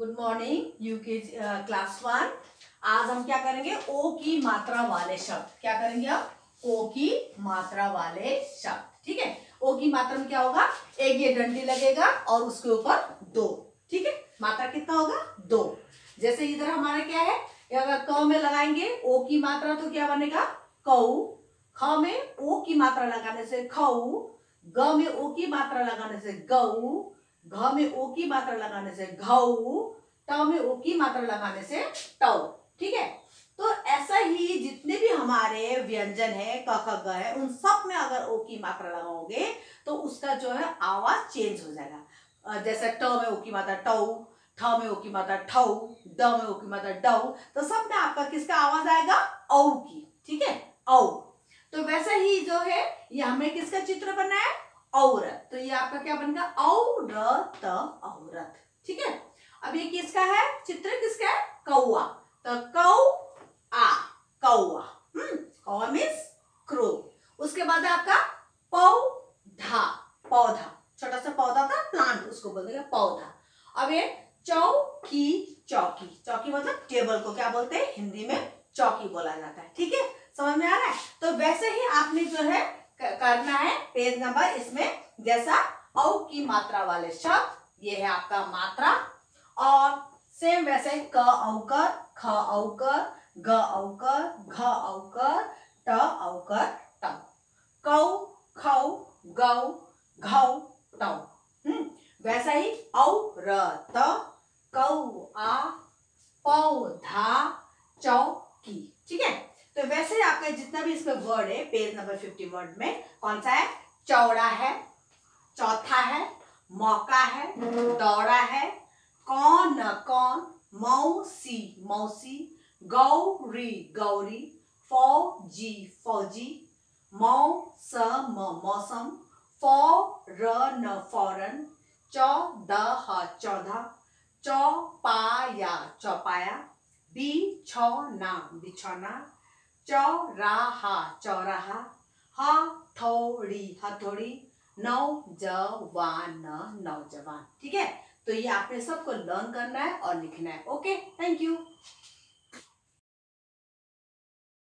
Morning यू के class one आज हम क्या करेंगे? ओ की मात्रा वाले शब्द। क्या करेंगे अब ओ की मात्रा वाले शब्द। ठीक है? ओ की मात्रा में क्या होगा? एक ये डंडी लगेगा और उसके ऊपर दो। ठीक है? मात्रा कितना होगा? दो। जैसे इधर हमारा क्या है? अगर क में लगाएँगे ओ की मात्रा तो क्या बनेगा? कऊ ख में ओ की मात्रा लगाने से खऊ ग में ओ की मात्रा लगाने से गऊ घ में ओ की मात्रा लगाने से घऊ ट में ओ की मात्रा लगाने से टऊ ठीक है? तो ऐसा ही जितने भी हमारे व्यंजन है क ख ग है, उन सब में अगर ओ की मात्रा लगाओगे तो उसका जो है आवाज़ चेंज हो जाएगा। जैसे ट में ओ की मात्रा टऊ ठ में ओ की मात्रा ठऊ ड में ओ की मात्रा डऊ तो सब में आपका किसका आवाज़ आएगा? औ की, ठीक है? औ। तो वैसे ही जो है, ये हमें किसका चित्र बनना है औरत। तो ये आपका क्या बनेगा औरत औरत, ठीक है? अब ये किसका है? चित्र किसका है? कौआ तो कौ आ कौआ कौआ मीन्स क्रो उसके बाद आपका पौधा पौधा। छोटा सा पौधा था प्लांट उसको बोलते हैं, पौधा। अब ये चौकी चौकी। चौकी मतलब टेबल को क्या बोलते हैं? हिंदी में चौकी बोला जाता है। ठीक है? समझ में आ रहा है? तो वैसे ही आपने जो है करना है पेज नंबर इसमें जैसा औ की मात्रा वाले शब्द, ये है आपका मात्रा। और सेम वैसे क औकर ख औकर ग औकर घ औकर ट औकर ट। कौ, खौ, गौ, घौ टौ हम्म वैसा ही औरत कौआ पौधा चौकी ठीक है? तो वैसे आपका जितना भी इसमें वर्ड है पेज नंबर फिफ्टी वर्ड में कौन सा है? चौड़ा है, चौथा है, मौका है, दौड़ा है कौन मौसी मौसी गौरी गौरी फौजी फौजी मौसम मौसम फ़ौरन फ़ौरन चौदह चौदह चौपाया चौपाया बिछौना बिछौना चौराहा चौराहा हथौड़ी हथौड़ी नौजवान नौजवान ठीक है तो ये आपने सबको लर्न करना है और लिखना है। Okay thank you